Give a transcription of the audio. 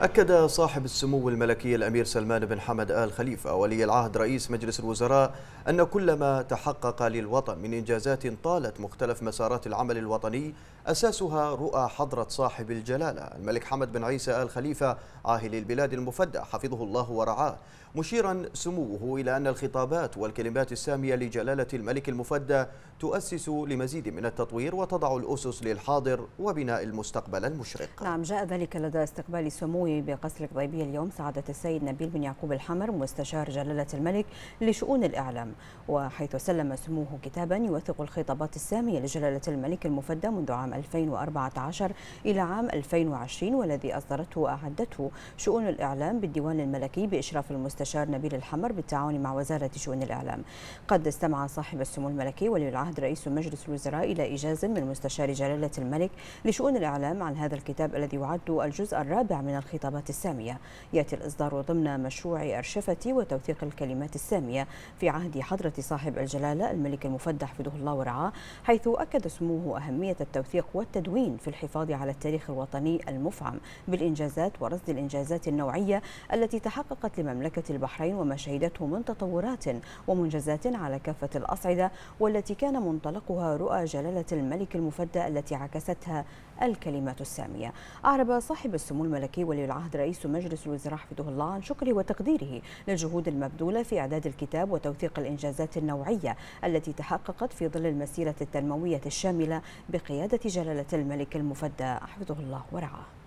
أكد صاحب السمو الملكي الأمير سلمان بن حمد آل خليفة ولي العهد رئيس مجلس الوزراء أن كل ما تحقق للوطن من إنجازات طالت مختلف مسارات العمل الوطني أساسها رؤى حضرة صاحب الجلالة الملك حمد بن عيسى آل خليفة عاهل البلاد المفدى حفظه الله ورعاه. مشيرا سموه إلى أن الخطابات والكلمات السامية لجلالة الملك المفدى تؤسس لمزيد من التطوير وتضع الأسس للحاضر وبناء المستقبل المشرق. نعم جاء ذلك لدى استقبال سموه بقصر القضيبية اليوم سعادة السيد نبيل بن يعقوب الحمر مستشار جلالة الملك لشؤون الإعلام. وحيث سلم سموه كتابا يوثق الخطابات السامية لجلالة الملك المفدى منذ عام 2014 إلى عام 2020 والذي أصدرته وأعدته شؤون الإعلام بالديوان الملكي بإشراف المستشار نبيل الحمر بالتعاون مع وزارة شؤون الإعلام. قد استمع صاحب السمو الملكي ولي العهد رئيس مجلس الوزراء إلى إيجاز من مستشار جلالة الملك لشؤون الإعلام عن هذا الكتاب الذي يعد الجزء الرابع من الخطابات السامية. يأتي الإصدار ضمن مشروع أرشفة وتوثيق الكلمات السامية في عهد حضرة صاحب الجلالة الملك المفدى حفظه الله ورعاه حيث أكد سموه أهمية التوثيق والتدوين في الحفاظ على التاريخ الوطني المفعم بالإنجازات ورصد الإنجازات النوعية التي تحققت لمملكة البحرين وما شهدته من تطورات ومنجزات على كافة الأصعدة والتي كان منطلقها رؤى جلالة الملك المفدى التي عكستها الكلمات السامية. أعرب صاحب السمو الملكي ولي العهد رئيس مجلس الوزراء حفظه الله عن شكره وتقديره للجهود المبذولة في إعداد الكتاب وتوثيق الإنجازات النوعية التي تحققت في ظل المسيرة التنموية الشاملة بقيادة جلالة الملك المفدى. حفظه الله ورعاه.